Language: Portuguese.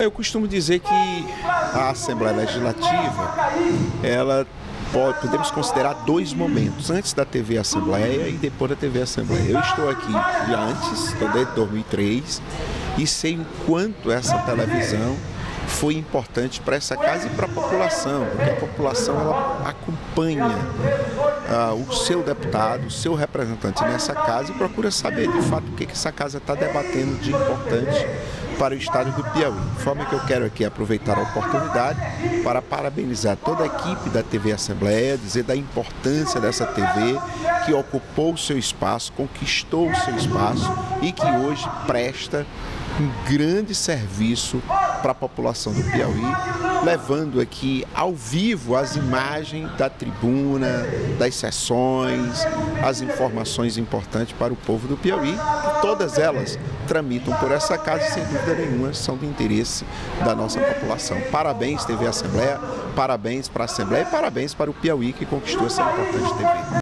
Eu costumo dizer que a Assembleia Legislativa, ela pode, podemos considerar dois momentos, antes da TV Assembleia e depois da TV Assembleia. Eu estou aqui de antes, desde 2003, e sei o quanto essa televisão foi importante para essa casa e para a população, porque a população ela acompanha ah, o seu deputado, o seu representante nessa casa e procura saber de fato o que, que essa casa está debatendo de importante para o estado do Piauí. De forma que eu quero aqui aproveitar a oportunidade para parabenizar toda a equipe da TV Assembleia, dizer da importância dessa TV que ocupou o seu espaço, conquistou o seu espaço e que hoje presta um grande serviço para a população do Piauí, levando aqui ao vivo as imagens da tribuna, das sessões, as informações importantes para o povo do Piauí, todas elas tramitam por essa casa e sem dúvida nenhuma são de interesse da nossa população. Parabéns, TV Assembleia, parabéns para a Assembleia e parabéns para o Piauí que conquistou essa importante TV.